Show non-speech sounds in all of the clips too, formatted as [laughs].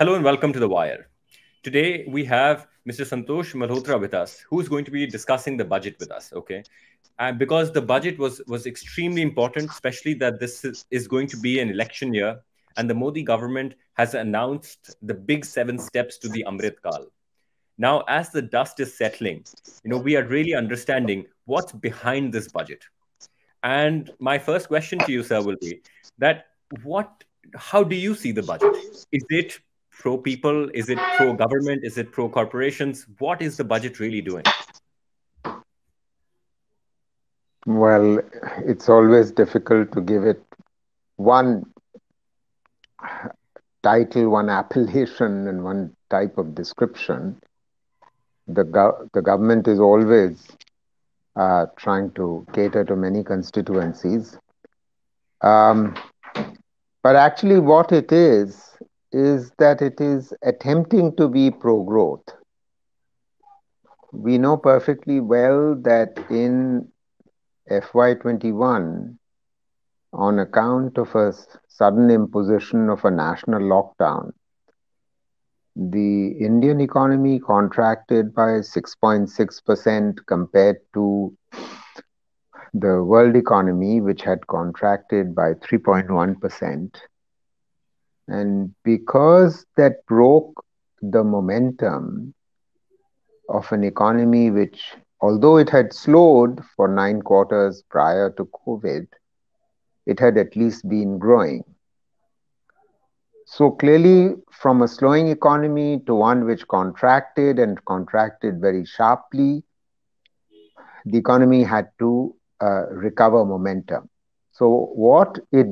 Hello and welcome to The Wire. Today we have Mr. Santosh Mehrotra with us, who's going to be discussing the budget with us. Okay, and because the budget was was extremely important, especially that this is, is going to be an election year, and the Modi government has announced the big seven steps to the Amrit Kal. Now, as the dust is settling, you know we are really understanding what's behind this budget. And my first question to you, sir, will be that what how do you see the budget? Is it pro people? Is it pro government? Is it pro corporations? What is the budget really doing? Well, it's always difficult to give it one title, one appellation, and one type of description. The, go- the government is always uh, trying to cater to many constituencies. Um, but actually, what it is, is that it is attempting to be pro growth. We know perfectly well that in FY21, on account of a sudden imposition of a national lockdown, the Indian economy contracted by 6.6% compared to the world economy, which had contracted by 3.1%. And because that broke the momentum of an economy which, although it had slowed for nine quarters prior to COVID, it had at least been growing. So clearly, from a slowing economy to one which contracted and contracted very sharply, the economy had to uh, recover momentum. So what it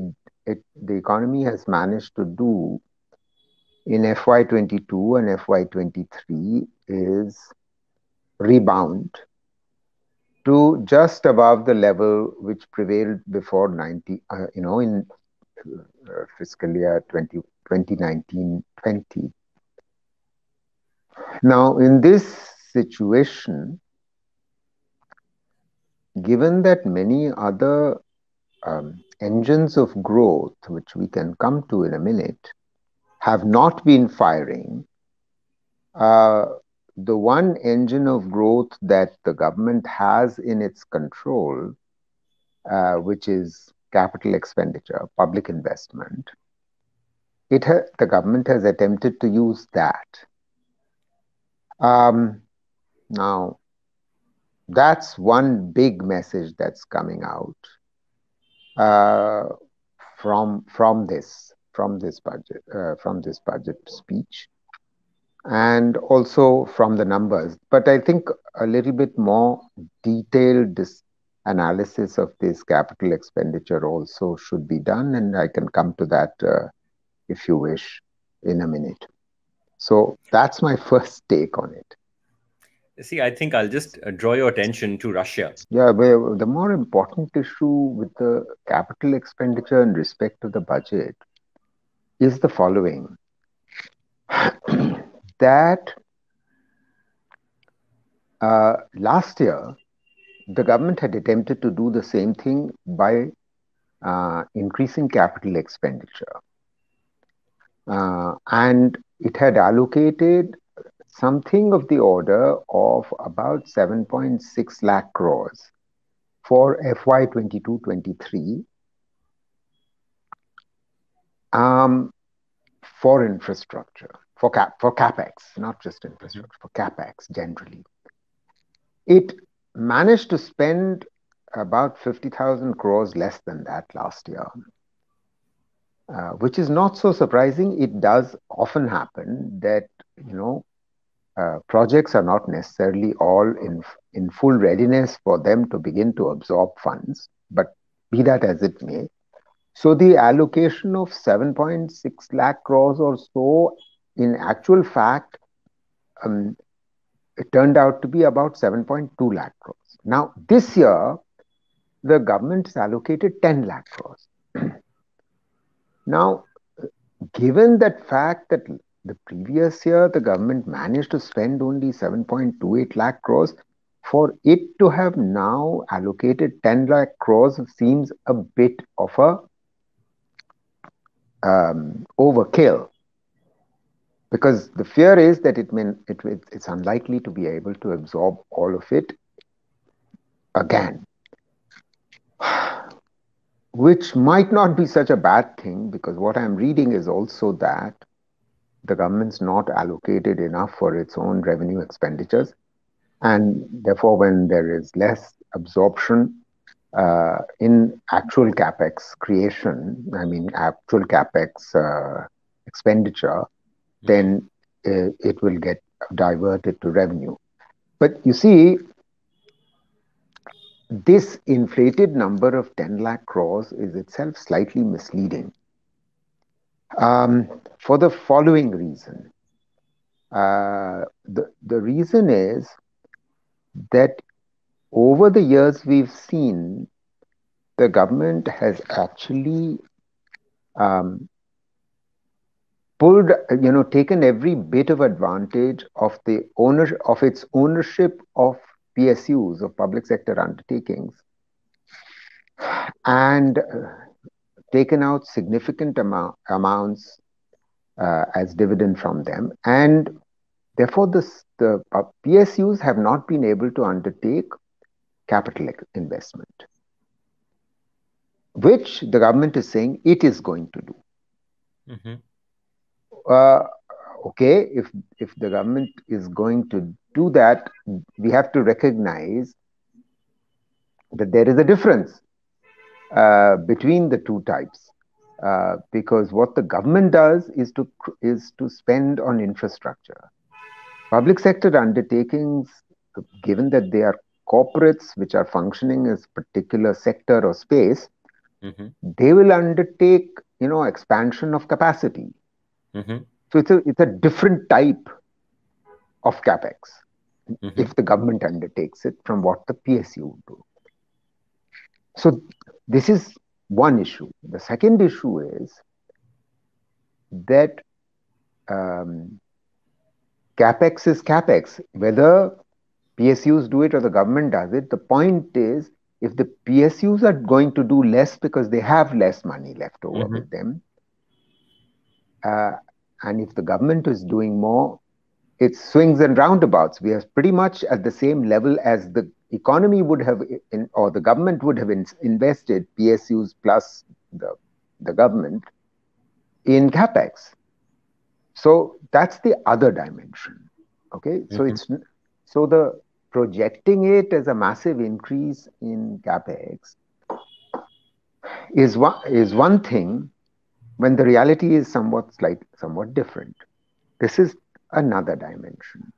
it, the economy has managed to do in FY22 and FY23 is rebound to just above the level which prevailed before 90, uh, you know, in uh, fiscal year 20, 2019-20. Now, in this situation, given that many other um, engines of growth, which we can come to in a minute, have not been firing, uh, the one engine of growth that the government has in its control, uh, which is capital expenditure, public investment, it ha- the government has attempted to use that. Um, now, that's one big message that's coming out uh, from from this from this budget uh, from this budget speech and also from the numbers. But i think a little bit more detailed analysis of this capital expenditure also should be done and i can come to that uh, if you wish in a minute. So that's my [laughs] first take on it See, I think I'll just uh, draw your attention to Russia. Yeah, the more important issue with the capital expenditure in respect to the budget is the following [clears throat] that uh, last year, the government had attempted to do the same thing by uh, increasing capital expenditure. Uh, and it had allocated something of the order of about 7.6 lakh crores for FY 22 23 um, for infrastructure, for, cap, for capex, not just infrastructure, for capex generally. It managed to spend about 50,000 crores less than that last year. Uh, which is not so surprising. It does often happen that, you know, uh, projects are not necessarily all in, in full readiness for them to begin to absorb funds, but be that as it may. So the allocation of 7.6 lakh crores or so, in actual fact, um, it turned out to be about 7.2 lakh crores. Now, this year, the government has allocated 10 lakh crores. [clears throat] now, given that fact that the previous year, the government managed to spend only 7.28 lakh crores. For it to have now allocated 10 lakh crores seems a bit of a um, overkill. because the fear is that it may, it, it's unlikely to be able to absorb all of it again [sighs] which might not be such a bad thing because what I'm reading is also that the government's not allocated enough for its own revenue expenditures. And therefore, when there is less absorption uh, in actual capex creation, I mean, actual capex uh, expenditure, then uh, it will get diverted to revenue. But you see, this inflated number of 10 lakh crores is itself slightly misleading um, for the following reason. Uh, the, the reason is that over the years we've seen the government has actually um, pulled, you know, taken every bit of advantage of the owner of its ownership of PSUs of public sector undertakings and uh, taken out significant amount, amounts uh, as dividend from them. And therefore, this, the uh, PSUs have not been able to undertake capital investment, which the government is saying it is going to do. Mm-hmm. Uh, okay, if if the government is going to do that, we have to recognize that there is a difference uh, between the two types. Uh, because what the government does is to is to spend on infrastructure. Public sector undertakings, given that they are corporates which are functioning as particular sector or space, mm-hmm. they will undertake you know expansion of capacity. Mm-hmm. So it's a it's a different type of capex mm-hmm. if the government undertakes it from what the PSU would do. So this is one issue. The second issue is that um, capex is capex. Whether PSUs do it or the government does it, the point is if the PSUs are going to do less because they have less money left over mm-hmm. with them, uh, and if the government is doing more, it swings and roundabouts. We are pretty much at the same level as the economy would have, in, or the government would have in, invested PSUs plus the, the government in capex. So that's the other dimension. Okay, mm-hmm. so it's so the projecting it as a massive increase in capex is one is one thing when the reality is somewhat slight, somewhat different. This is another dimension.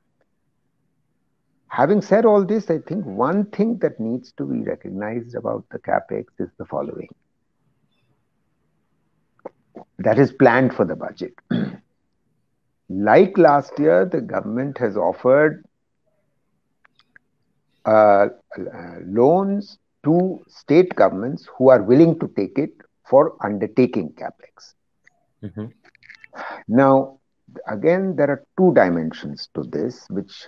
Having said all this, I think one thing that needs to be recognized about the capex is the following. That is planned for the budget. [clears throat] like last year, the government has offered uh, uh, loans to state governments who are willing to take it for undertaking capex. Mm-hmm. Now, again, there are two dimensions to this, which,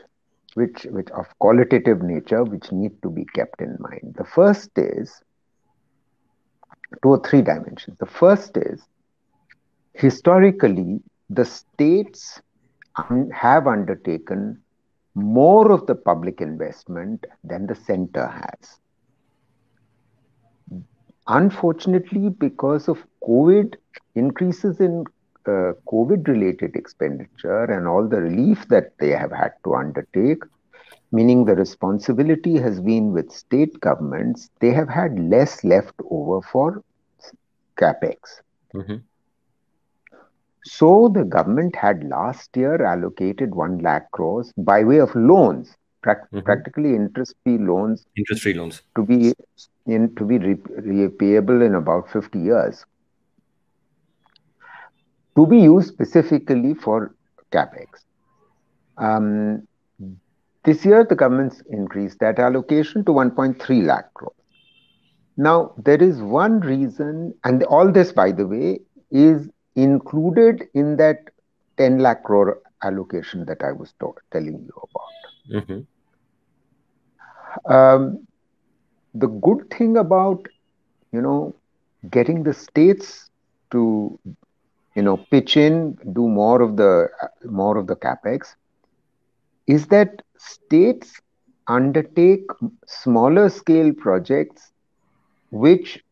which, which of qualitative nature, which need to be kept in mind. The first is two or three dimensions. The first is historically, the states have undertaken more of the public investment than the center has unfortunately, because of COVID, increases in uh, COVID related expenditure and all the relief that they have had to undertake, meaning the responsibility has been with state governments, they have had less left over for capex. Mm-hmm. So the government had last year allocated 1 lakh crores by way of loans, pra- mm-hmm. practically interest free loans. Interest free loans. To be in to be repayable in about 50 years to be used specifically for capex. Um, this year, the government's increased that allocation to 1.3 lakh crores. Now, there is one reason, and all this, by the way, is included in that 10 lakh crore allocation that I was telling you about. Mm-hmm. Um, the good thing about you know getting the states to you know, pitch in, do more of the more of the capex, is that states undertake smaller scale projects which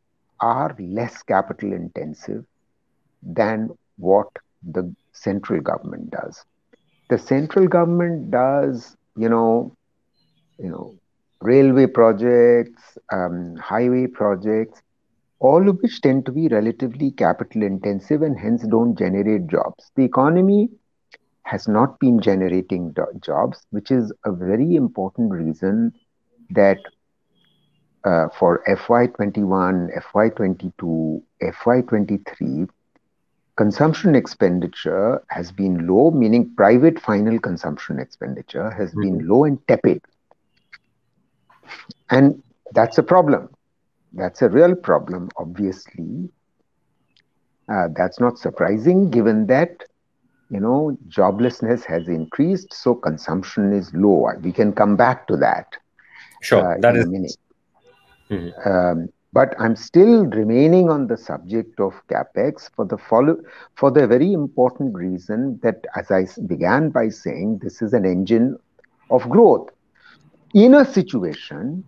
are less capital intensive than what the central government does. The central government does, you know, you know, railway projects, um, highway projects, all of which tend to be relatively capital intensive and hence don't generate jobs. The economy has not been generating jobs, which is a very important reason that uh, for FY21, FY22, FY23, consumption expenditure has been low, meaning private final consumption expenditure has mm-hmm. been low and tepid. And that's a problem. That's a real problem, obviously. Uh, that's not surprising given that you know joblessness has increased so consumption is lower we can come back to that sure uh, that is a minute mm-hmm. um, but i'm still remaining on the subject of capex for the follow for the very important reason that as i began by saying this is an engine of growth in a situation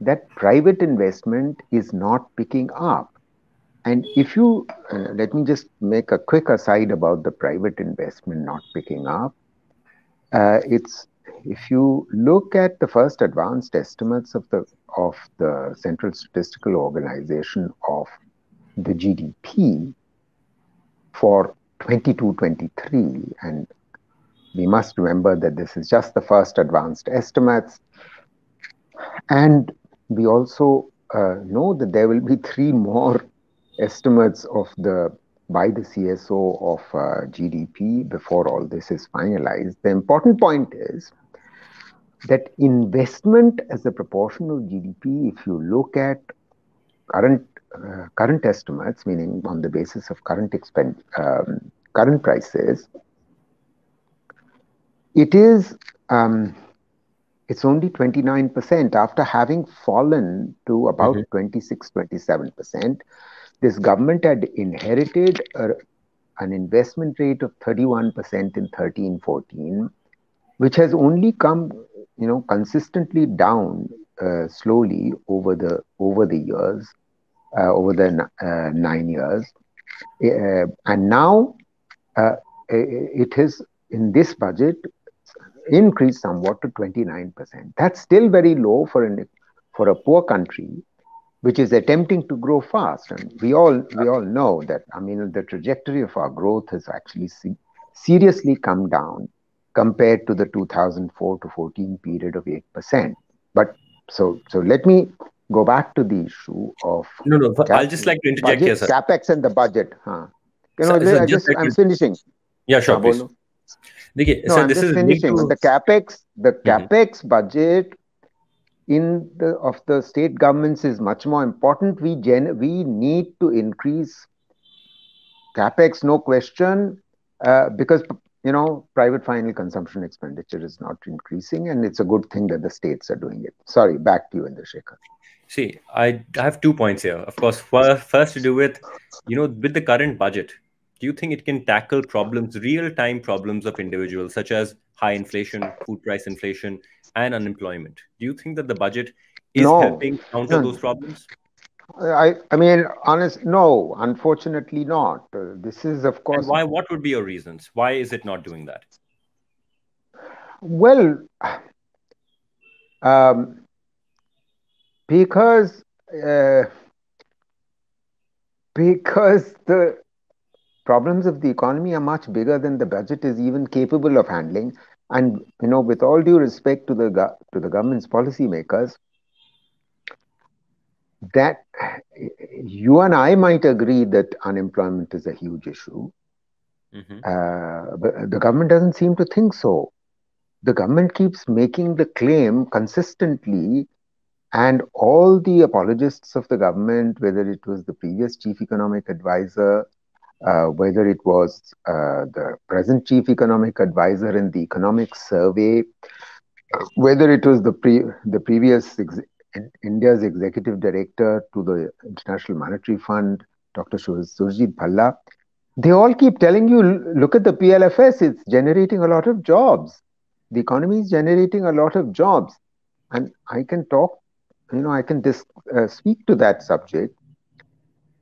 that private investment is not picking up and if you, uh, let me just make a quick aside about the private investment not picking up. Uh, it's if you look at the first advanced estimates of the of the Central Statistical Organization of the GDP for 22-23, and we must remember that this is just the first advanced estimates, and we also uh, know that there will be [laughs] three more estimates of the by the CSO of uh, GDP before all this is finalized. The important point is that investment as a proportion of GDP, if you look at current uh, current estimates, meaning on the basis of current expend um, current prices, it is um, it's only 29% after having fallen to about mm-hmm. 26 27% this government had inherited a, an investment rate of 31% in 13 14 which has only come you know consistently down uh, slowly over the over the years uh, over the uh, 9 years uh, and now uh, it is in this budget increased somewhat to 29% that's still very low for an for a poor country which is attempting to grow fast. And we all we all know that I mean the trajectory of our growth has actually se- seriously come down compared to the 2004 to 14 period of eight percent. But so so let me go back to the issue of no no. Cap- I'll just like to interject budget, here, sir. Capex and the budget. Huh? You know, I just, like I'm finishing. Yeah, sure, please. No, I'm just finishing. To... The capex, the mm-hmm. capex mm-hmm. budget in the of the state governments is much more important. We gen we need to increase capex, no question, uh, because you know private final consumption expenditure is not increasing, and it's a good thing that the states are doing it. Sorry, back to you, Indrashekhar. See, I have two points here. Of course, first to do with, you know, with the current budget, do you think it can tackle problems, real-time problems of individuals, such as high inflation, food price inflation, and unemployment. Do you think that the budget is no. helping counter no. those problems? I, I mean, honest, no, unfortunately not. Uh, this is, of course. And why? What would be your reasons? Why is it not doing that? Well, um, because uh, because the problems of the economy are much bigger than the budget is even capable of handling. And you know, with all due respect to the to the government's policymakers, that you and I might agree that unemployment is a huge issue. Mm-hmm. Uh, but the government doesn't seem to think so. The government keeps making the claim consistently, and all the apologists of the government, whether it was the previous chief economic advisor uh, whether it was uh, the present chief economic advisor in the economic survey, whether it was the pre the previous ex- India's executive director to the International Monetary Fund, Dr. Surjit Bhalla, they all keep telling you, look at the PLFS, it's generating a lot of jobs. The economy is generating a lot of jobs. And I can talk, you know, I can dis- uh, speak to that subject.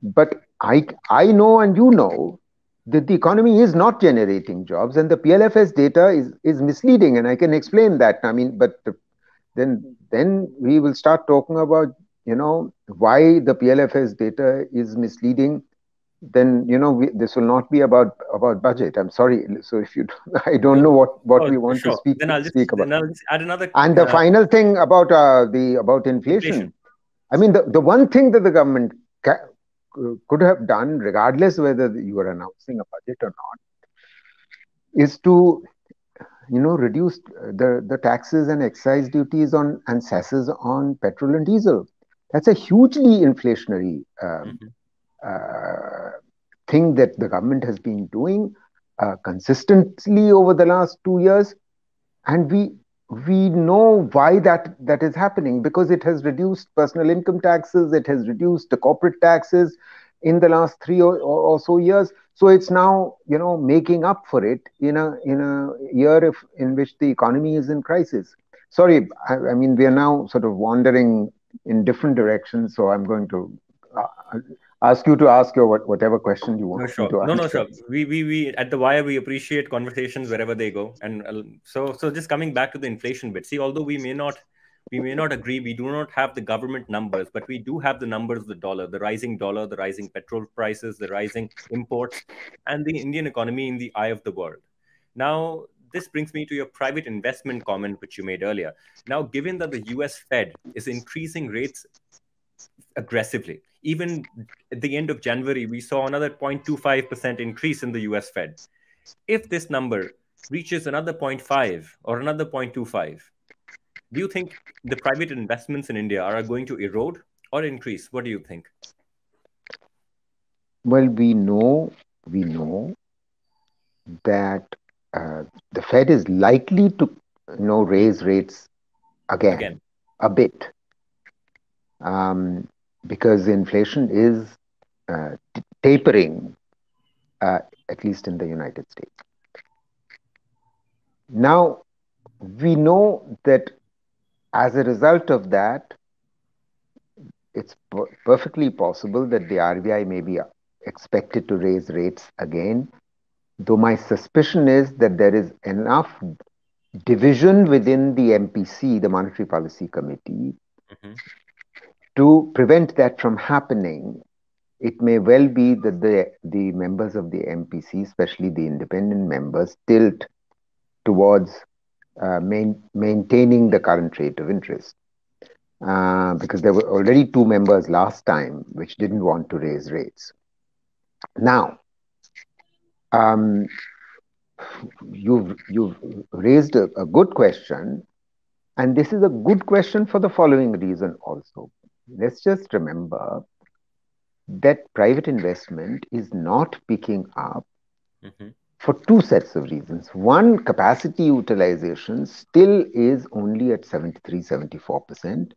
But I, I know and you know that the economy is not generating jobs and the PLFS data is, is misleading. And I can explain that. I mean, but then, then we will start talking about, you know, why the PLFS data is misleading then you know we, this will not be about about budget i'm sorry so if you [laughs] i don't know what what oh, we want sure. to speak then I'll just, speak about then I'll just add another and the uh, final thing about uh, the about inflation, inflation, i mean the, the one thing that the government ca- could have done regardless whether you are announcing a budget or not is to you know reduce the the taxes and excise duties on and cesses on petrol and diesel. That's a hugely inflationary um, mm-hmm. uh, thing that the government has been doing uh, consistently over the last two years, and we we know why that that is happening because it has reduced personal income taxes, it has reduced the corporate taxes in the last three or, or so years. So it's now you know making up for it in a in a year if, in which the economy is in crisis. Sorry, I, I mean we are now sort of wandering in different directions, so I'm going to. Uh, ask you to ask your whatever question you want no, sure. to no no sure. we, we we at the wire we appreciate conversations wherever they go. And uh, so so just coming back to the inflation bit. See although we may not we may not agree we do not have the government numbers but we do have the numbers of the dollar the rising dollar the rising petrol prices the rising imports and the indian economy in the eye of the world. Now this brings me to your private investment comment which you made earlier. Now given that the us fed is increasing rates aggressively even at the end of January, we saw another 0.25% increase in the US Fed. If this number reaches another 0.5 or another 0.25, do you think the private investments in India are going to erode or increase? What do you think? Well, we know we know that uh, the Fed is likely to you know raise rates again, again. a bit. Um, because inflation is uh, tapering, uh, at least in the United States. Now, we know that as a result of that, it's perfectly possible that the RBI may be expected to raise rates again, though my suspicion is that there is enough division within the MPC, the Monetary Policy Committee, mm-hmm to prevent that from happening, it may well be that the, the members of the MPC, especially the independent members, tilt towards uh, main, maintaining the current rate of interest. Uh, because there were already two members last time which didn't want to raise rates. Now, um, you've, you've raised a, a good question, and this is a good question for the following reason also let's just remember that private investment is not picking up mm-hmm. for two sets of reasons. One, capacity utilization still is only at 73, 74%.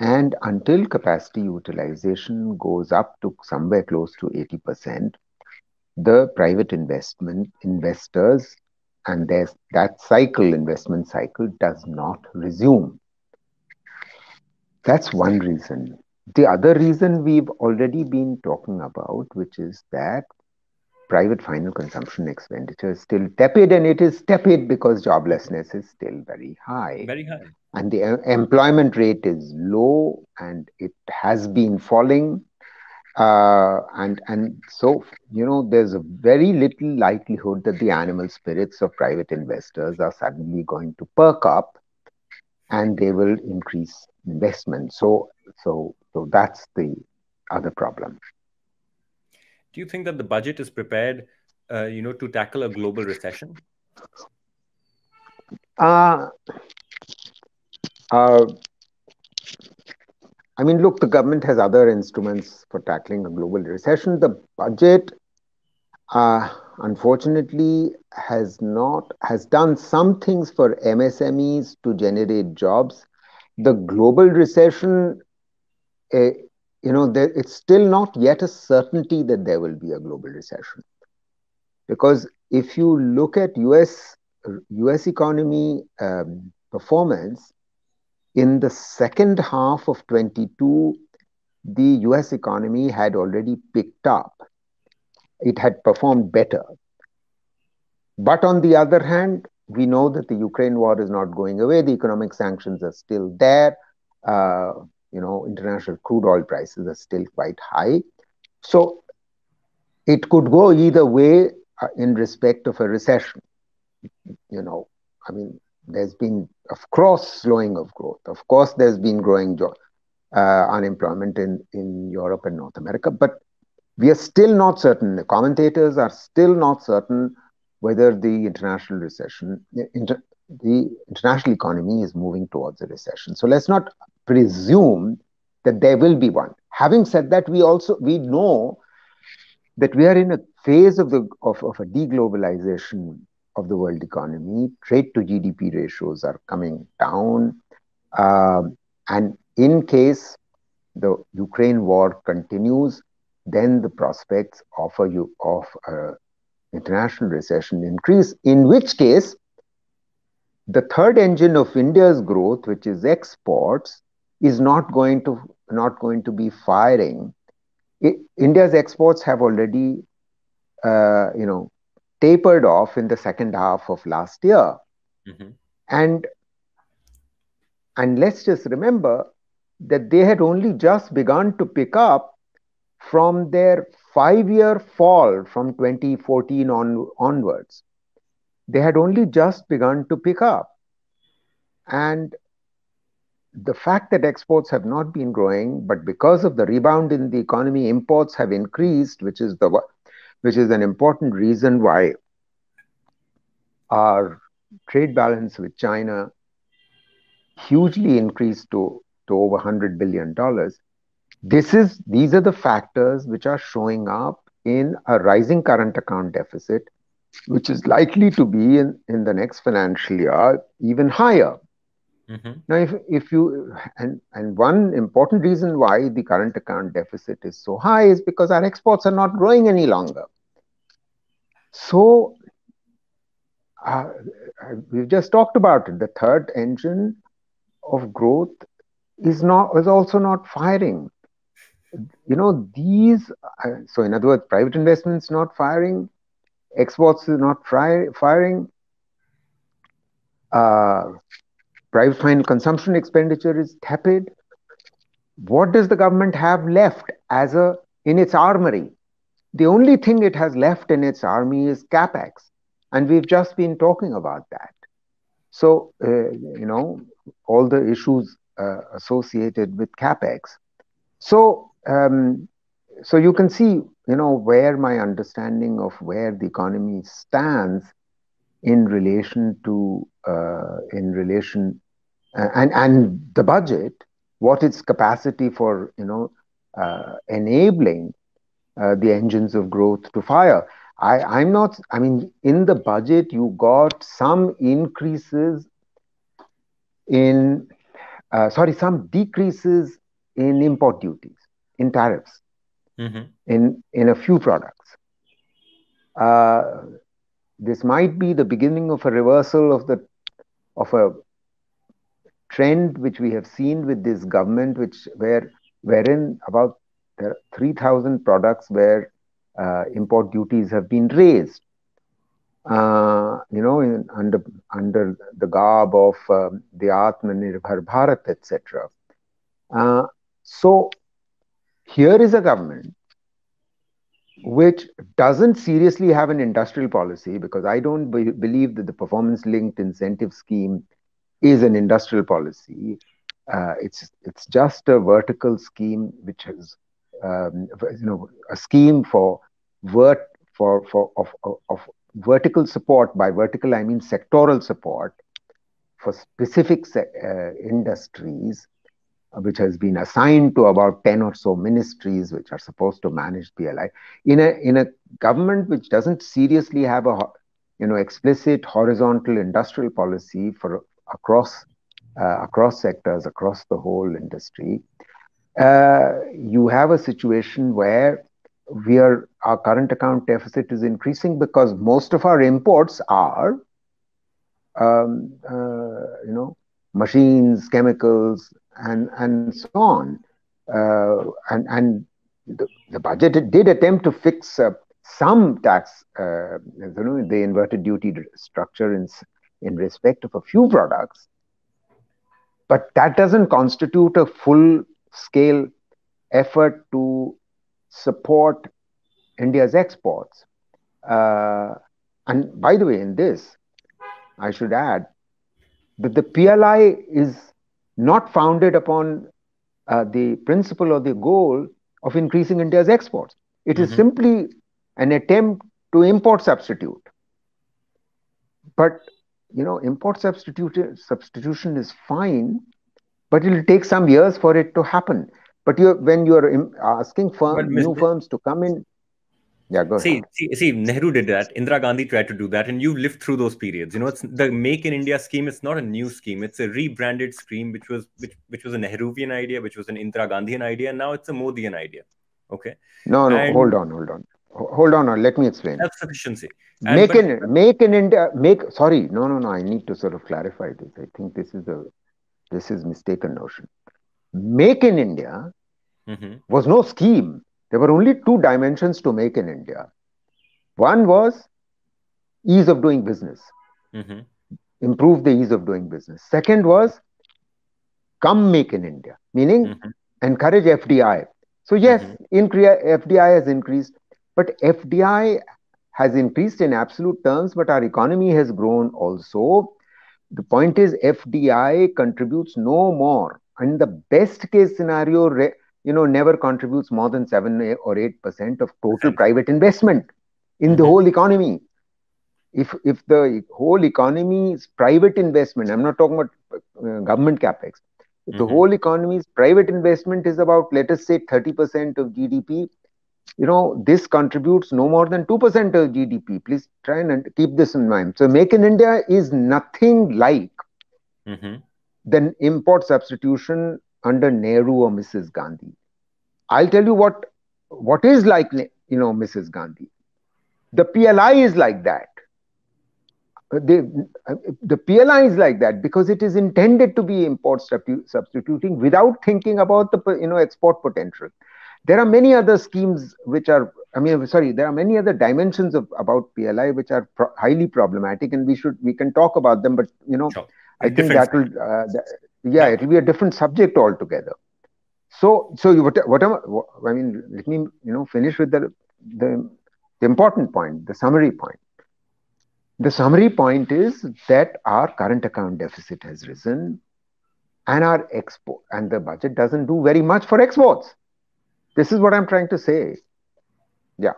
And until capacity utilization goes up to somewhere close to 80%, the private investment investors and there's that cycle, investment cycle, does not resume. That's one reason. The other reason we've already been talking about, which is that private final consumption expenditure is still tepid, and it is tepid because joblessness is still very high. Very high. And the employment rate is low, and it has been falling. Uh, and and so you know, there's a very little likelihood that the animal spirits of private investors are suddenly going to perk up, and they will increase investment. So, so, so that's the other problem. Do you think that the budget is prepared, uh, you know, to tackle a global recession? Uh, uh, I mean, look, the government has other instruments for tackling a global recession. The budget, uh, unfortunately, has not has done some things for MSMEs to generate jobs, the global recession, uh, you know, there, it's still not yet a certainty that there will be a global recession. because if you look at US US economy um, performance in the second half of 22 the US economy had already picked up it had performed better but on the other hand we know that the Ukraine war is not going away the economic sanctions are still there uh, you know international crude oil prices are still quite high so it could go either way uh, in respect of a recession. You know, I mean, there's been, of course, slowing of growth. Of course, there's been growing uh, unemployment in, in Europe and North America, but we are still not certain. The commentators are still not certain whether the international recession, inter, the international economy is moving towards a recession. So let's not presume that there will be one. Having said that, we also we know that we are in a phase of the of, of a deglobalization of the world economy. Trade to GDP ratios are coming down, um, and in case the Ukraine war continues, then the prospects offer you of a international recession increase. In which case, the third engine of India's growth, which is exports, is not going to not going to be firing. It, India's exports have already, uh, you know, tapered off in the second half of last year, mm-hmm. and and let's just remember that they had only just begun to pick up from their five-year fall from 2014 on onwards. They had only just begun to pick up, and the fact that exports have not been growing, but because of the rebound in the economy, imports have increased, which is the which is an important reason why our trade balance with China hugely increased to, to over 100 billion dollars. This is these are the factors which are showing up in a rising current account deficit, which is likely to be in, in the next financial year even higher. Mm-hmm. Now, if, if you, and, and one important reason why the current account deficit is so high is because our exports are not growing any longer. So, uh, we've just talked about it. The third engine of growth is not is also not firing. You know these. Uh, so, in other words, private investments not firing, exports is not firing. Uh, Private final consumption expenditure is tepid. What does the government have left as a in its armory? The only thing it has left in its army is capex, and we've just been talking about that. So uh, you know all the issues uh, associated with capex. So um, so you can see you know where my understanding of where the economy stands in relation to uh, in relation uh, and and the budget, what its capacity for you know uh, enabling uh, the engines of growth to fire. I, I'm not. I mean, in the budget, you got some increases in, uh, sorry, some decreases in import duties, in tariffs, mm-hmm. in in a few products. Uh, this might be the beginning of a reversal of the of a trend which we have seen with this government, which where wherein about 3,000 products where uh, import duties have been raised. Uh, you know, in, under under the garb of uh, the Atmanirbhar Bharat, etc. Uh, so here is a government which doesn't seriously have an industrial policy because I don't be- believe that the performance linked incentive scheme is an industrial policy. Uh, it's it's just a vertical scheme which is um, you know a scheme for vert for for of, of, of vertical support. By vertical, I mean sectoral support for specific uh, industries which has been assigned to about 10 or so ministries which are supposed to manage PLI in a in a government which doesn't seriously have a you know explicit horizontal industrial policy for across uh, across sectors across the whole industry uh, you have a situation where we are our current account deficit is increasing because most of our imports are um, uh, you know machines chemicals and and so on uh, and and the, the budget did attempt to fix uh, some tax uh, you know the inverted duty structure in in respect of a few products but that doesn't constitute a full scale effort to support India's exports. Uh, and by the way, in this, I should add that the PLI is not founded upon uh, the principle or the goal of increasing India's exports. It mm-hmm. is simply an attempt to import substitute. But you know, import substitute, substitution is fine, but it will take some years for it to happen. But you, when you are asking firm, new firms to come in, yeah, go see, see, see, Nehru did that. Indira Gandhi tried to do that, and you lived through those periods. You know, it's the Make in India scheme. It's not a new scheme. It's a rebranded scheme, which was which which was a Nehruvian idea, which was an Indira Gandhian idea, and now it's a Modian idea. Okay. No, no, and hold on, hold on, hold on. Let me explain. Self sufficiency. Make but, in make in India. Make sorry, no, no, no. I need to sort of clarify this. I think this is a this is mistaken notion. Make in India mm-hmm. was no scheme. There were only two dimensions to make in India. One was ease of doing business, mm-hmm. improve the ease of doing business. Second was come make in India, meaning mm-hmm. encourage FDI. So, yes, mm-hmm. in Korea, FDI has increased, but FDI has increased in absolute terms, but our economy has grown also. The point is, FDI contributes no more. In the best case scenario, you know, never contributes more than 7 or 8% of total private investment in the mm-hmm. whole economy. If, if the whole economy is private investment, I'm not talking about uh, government capex. If mm-hmm. the whole economy's private investment is about, let us say, 30% of GDP, you know, this contributes no more than 2% of GDP. Please try and keep this in mind. So, Make in India is nothing like mm-hmm. the import substitution under Nehru or Mrs. Gandhi. I'll tell you what what is like, you know, Mrs. Gandhi. The PLI is like that. The, the PLI is like that because it is intended to be import substituting without thinking about the you know export potential. There are many other schemes which are, I mean, sorry, there are many other dimensions of about PLI which are pro- highly problematic, and we should we can talk about them. But you know, sure. I think that will uh, yeah, it will be a different subject altogether. So, so you, whatever, I mean, let me, you know, finish with the, the, the important point, the summary point. The summary point is that our current account deficit has risen and our export and the budget doesn't do very much for exports. This is what I'm trying to say. Yeah.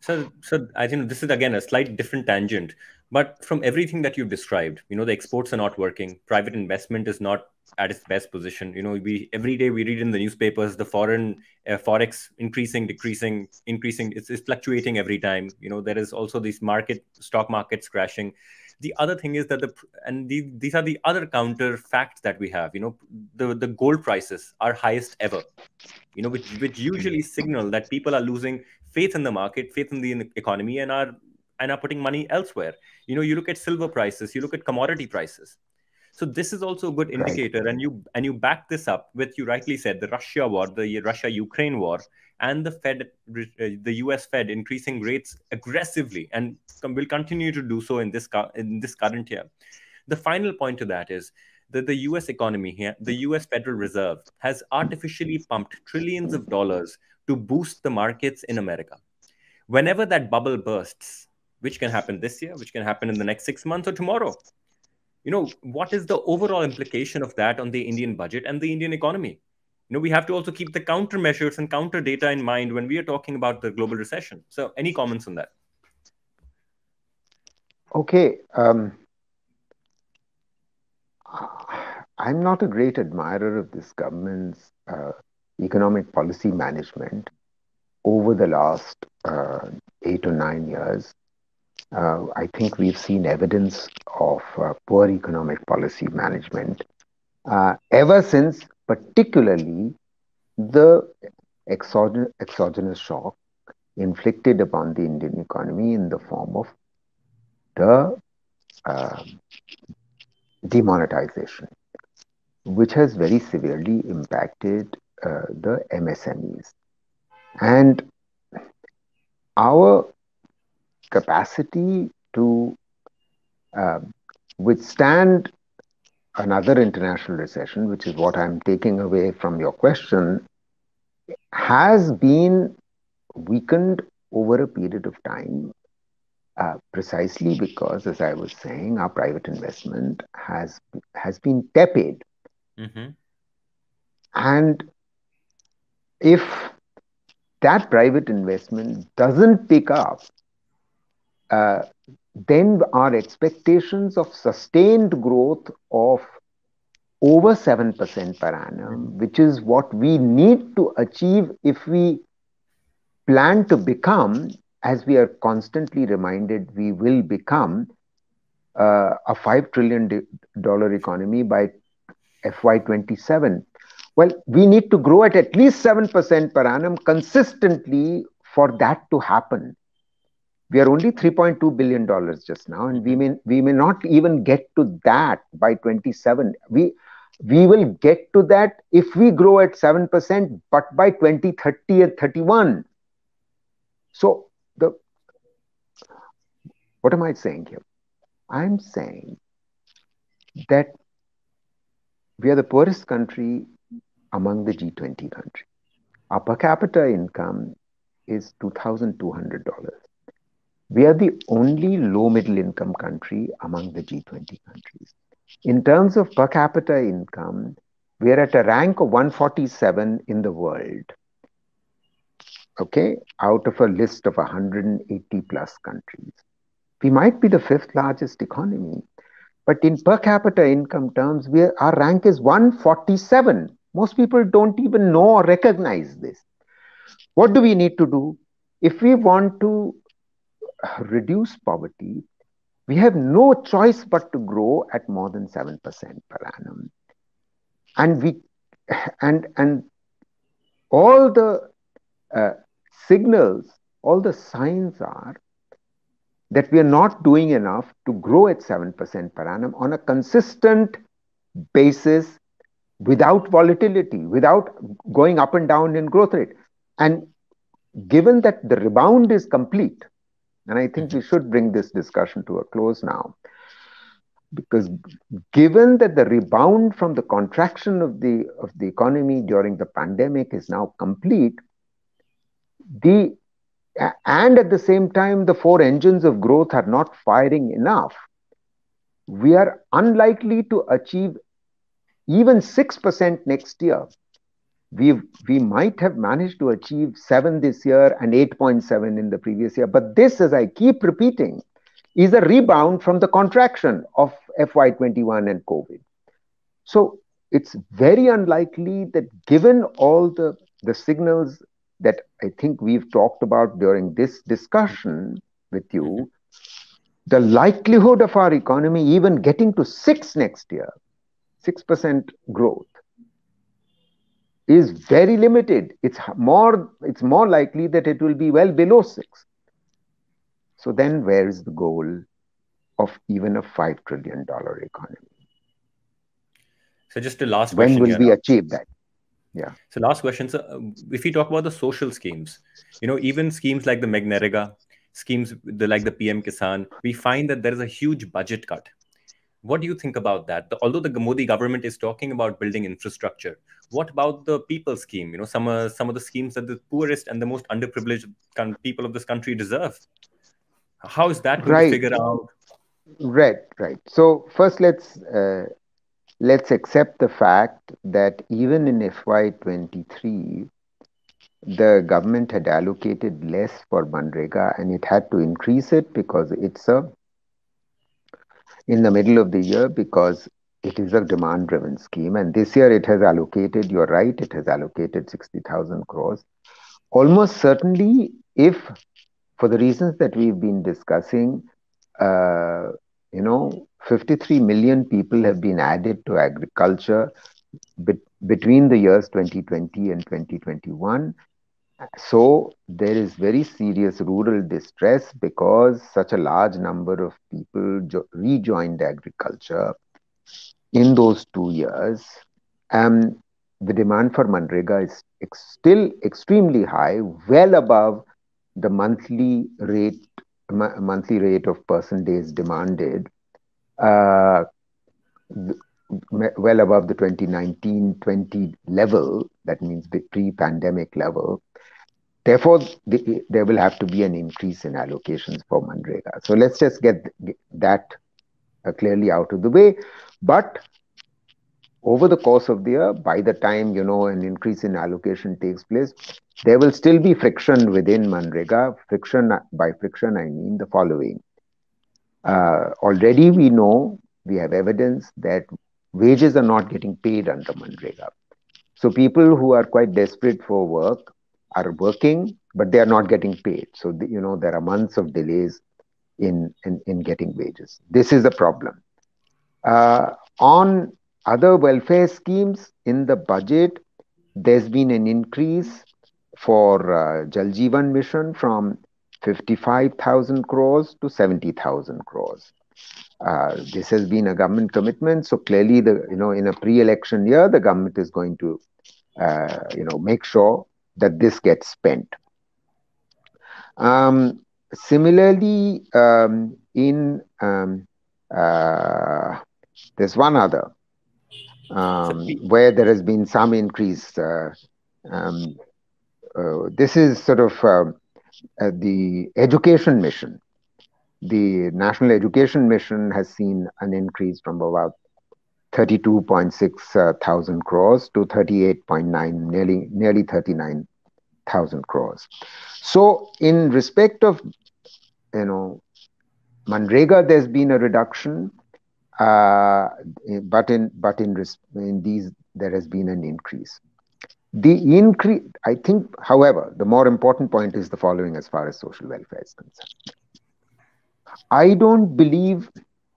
So, so I think this is again a slight different tangent, but from everything that you've described, you know, the exports are not working, private investment is not at its best position. You know, we every day we read in the newspapers the foreign uh, forex increasing, decreasing, increasing. It's, it's fluctuating every time. You know, there is also these market stock markets crashing. The other thing is that the and the, these are the other counter facts that we have. You know, the the gold prices are highest ever. You know, which which usually signal that people are losing faith in the market, faith in the economy, and are and are putting money elsewhere. You know, you look at silver prices, you look at commodity prices. So this is also a good indicator, right. and you and you back this up with you rightly said the Russia war, the Russia-Ukraine war, and the Fed, uh, the U.S. Fed increasing rates aggressively, and will continue to do so in this in this current year. The final point to that is that the U.S. economy here, the U.S. Federal Reserve, has artificially pumped trillions of dollars to boost the markets in America. Whenever that bubble bursts, which can happen this year, which can happen in the next six months or tomorrow, you know what is the overall implication of that on the indian budget and the indian economy? You know we have to also keep the countermeasures and counter data in mind when we are talking about the global recession. So any comments on that? Okay um, i'm not a great admirer of this government's uh, economic policy management over the last uh, eight or nine years uh, I think we've seen evidence of uh, poor economic policy management uh, ever since, particularly the exogenous, exogenous shock inflicted upon the Indian economy in the form of the uh, demonetization, which has very severely impacted uh, the MSMEs. And our capacity to uh, withstand another international recession, which is what I'm taking away from your question, has been weakened over a period of time uh, precisely because, as I was saying, our private investment has has been tepid, mm-hmm. and if that private investment doesn't pick up, uh, then our expectations of sustained growth of over 7% per annum, which is what we need to achieve if we plan to become, as we are constantly reminded we will become, uh, a $5 trillion economy by FY27. Well, we need to grow at at least 7% per annum consistently for that to happen we are only 3.2 billion dollars just now and we mm-hmm. may we may not even get to that by 27 we we will get to that if we grow at 7% but by 2030 and 31 so the what am i saying here? I'm saying that we are the poorest country among the G20 countries. Our per capita income is $2,200 we are the only low middle income country among the G20 countries. In terms of per capita income, we are at a rank of 147 in the world. Okay, out of a list of 180 plus countries. We might be the fifth largest economy, but in per capita income terms, we are, our rank is 147. Most people don't even know or recognize this. What do we need to do? If we want to reduce poverty, we have no choice but to grow at more than 7% per annum. And we and and all the uh, signals, all the signs are that we are not doing enough to grow at 7% per annum on a consistent basis without volatility, without going up and down in growth rate. And given that the rebound is complete, and I think we mm-hmm. should bring this discussion to a close now. Because given that the rebound from the contraction of the, of the economy during the pandemic is now complete, the and at the same time the four engines of growth are not firing enough, we are unlikely to achieve even 6% next year we we might have managed to achieve 7 this year and 8.7 in the previous year. But this as i keep repeating is a rebound from the contraction of fy21 and covid. So it's very unlikely that given all the the signals that i think we've talked about during this discussion with you the likelihood of our economy even getting to 6 next year 6% growth is very limited. It's more, it's more likely that it will be well below six. So then where is the goal of even a $5 trillion economy? So just a last when question. When will we now. achieve that? Yeah. So last question. So uh, if we talk about the social schemes, you know, even schemes like the MGNREGA, schemes the, like the PM Kisan, we find that there is a huge budget cut what do you think about that? The, although the Modi government is talking about building infrastructure, what about the people scheme? You know, some uh, some of the schemes that the poorest and the most underprivileged people of this country deserve. How is that going right. to figure out? Right, right. So first, let's uh, let's accept the fact that even in FY23, the government had allocated less for Manrega and it had to increase it because it's a in the middle of the year because it is a demand driven scheme. And this year it has allocated, you're right, it has allocated 60,000 crores. Almost certainly, if for the reasons that we've been discussing, uh, you know, 53 million people have been added to agriculture be- between the years 2020 and 2021. So there is very serious rural distress because such a large number of people jo- rejoined agriculture in those two years. Um, the demand for Manrega is ex- still extremely high, well above the monthly rate m- monthly rate of person days demanded, uh, well above the 2019-20 level. That means the pre-pandemic level. Therefore, the, there will have to be an increase in allocations for Manrega. So let's just get, get that uh, clearly out of the way. But over the course of the year, by the time you know an increase in allocation takes place, there will still be friction within Manrega. Friction by friction, I mean the following. Uh, already we know we have evidence that wages are not getting paid under Manrega. So people who are quite desperate for work are working, but they are not getting paid. So the, you know there are months of delays in in, in getting wages. This is a problem. Uh, on other welfare schemes in the budget, there's been an increase for uh, Jal Jeevan Mission from 55,000 crores to 70,000 crores. Uh, this has been a government commitment. So clearly, the you know in a pre-election year, the government is going to uh, you know make sure that this gets spent. Um, similarly, um, in um, uh, there's one other um, where there has been some increase. Uh, um, uh, this is sort of uh, uh, the education mission. The National Education Mission has seen an increase from about 32.6 uh, crores to 38.9, nearly nearly 39 thousand crores. So, in respect of you know Manrega, there's been a reduction uh, but in but in in these there has been an increase. The increase, I think, however, the more important point is the following as far as social welfare is concerned. I don't believe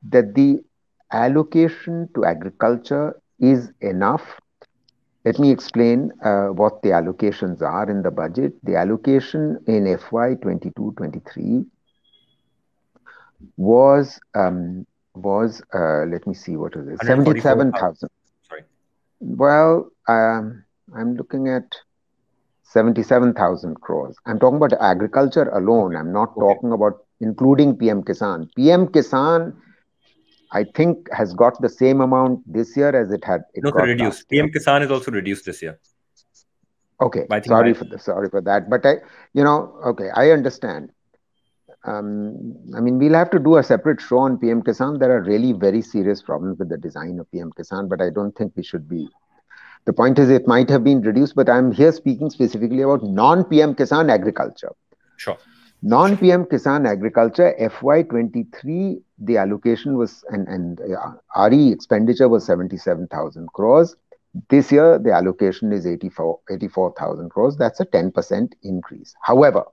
that the allocation to agriculture is enough. Let me explain uh, what the allocations are in the budget. The allocation in FY 22 23 was um, was uh, let me see what is it 77000 sorry well um, i'm looking at 77000 crores i'm talking about agriculture alone i'm not okay. talking about including pm kisan pm kisan i think has got the same amount this year as it had it no got reduced pm kisan is also reduced this year okay sorry for the, sorry for that but i you know okay i understand um, I mean, we'll have to do a separate show on PM Kisan. There are really very serious problems with the design of PM Kisan, but I don't think we should be. The point is, it might have been reduced, but I'm here speaking specifically about non PM Kisan agriculture. Sure. Non PM Kisan agriculture, FY23, the allocation was, and, and uh, RE expenditure was 77,000 crores. This year, the allocation is 84 84,000 crores. That's a 10% increase. However,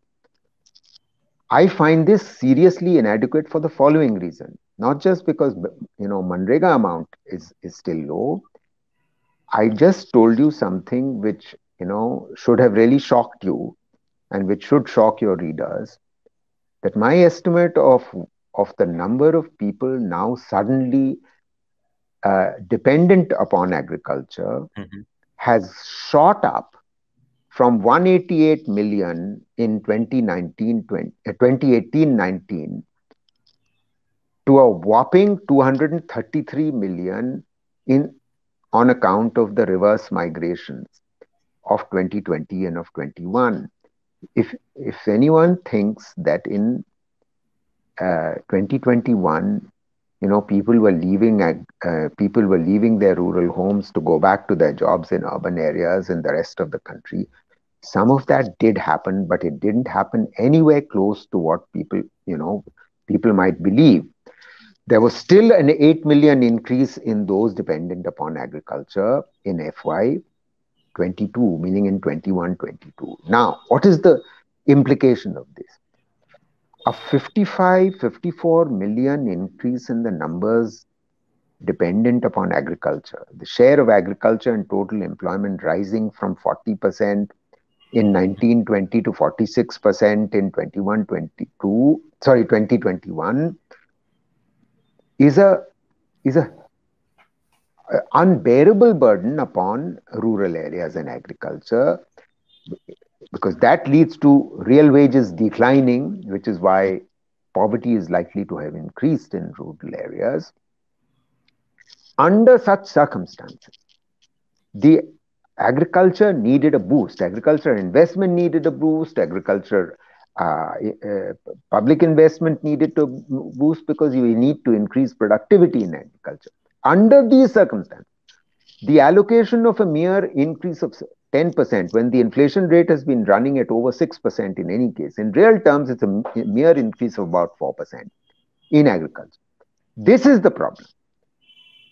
I find this seriously inadequate for the following reason. Not just because you know Manrega amount is, is still low. I just told you something which you know should have really shocked you and which should shock your readers. That my estimate of of the number of people now suddenly uh, dependent upon agriculture mm-hmm. has shot up from 188 million in 2019 2018 19 to a whopping 233 million in on account of the reverse migrations of 2020 and of 21 if if anyone thinks that in uh, 2021 you know people were leaving uh, people were leaving their rural homes to go back to their jobs in urban areas in the rest of the country. Some of that did happen but it didn't happen anywhere close to what people you know people might believe. There was still an 8 million increase in those dependent upon agriculture in fy 22 meaning in 21 22 now what is the implication of this a 55 54 million increase in the numbers dependent upon agriculture. The share of agriculture in total employment rising from 40% in 1920 to 46% in 21 22 sorry 2021 is a is a unbearable burden upon rural areas and agriculture because that leads to real wages declining, which is why poverty is likely to have increased in rural areas. Under such circumstances, the agriculture needed a boost. Agriculture investment needed a boost. Agriculture uh, uh, public investment needed to boost because you need to increase productivity in agriculture. Under these circumstances, the allocation of a mere increase of 10% when the inflation rate has been running at over 6% in any case, in real terms, it's a mere increase of about 4% in agriculture. This is the problem.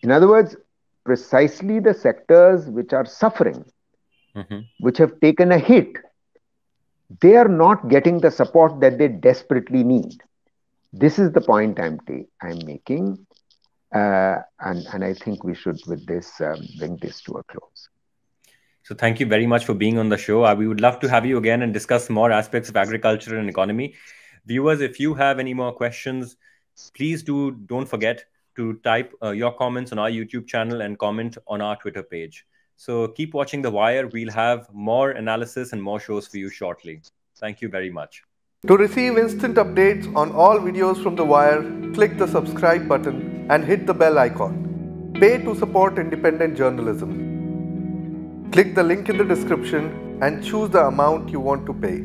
In other words, precisely the sectors which are suffering, mm-hmm. which have taken a hit, they are not getting the support that they desperately need. This is the point I'm, ta- I'm making. Uh, and, and I think we should, with this, um, bring this to a close. So thank you very much for being on the show. Uh, we would love to have you again and discuss more aspects of agriculture and economy. Viewers, if you have any more questions, please do don't forget to type uh, your comments on our YouTube channel and comment on our Twitter page. So keep watching The Wire. We'll have more analysis and more shows for you shortly. Thank you very much. To receive instant updates on all videos from The Wire, click the subscribe button and hit the bell icon. Pay to support independent journalism. Click the link in the description and choose the amount you want to pay.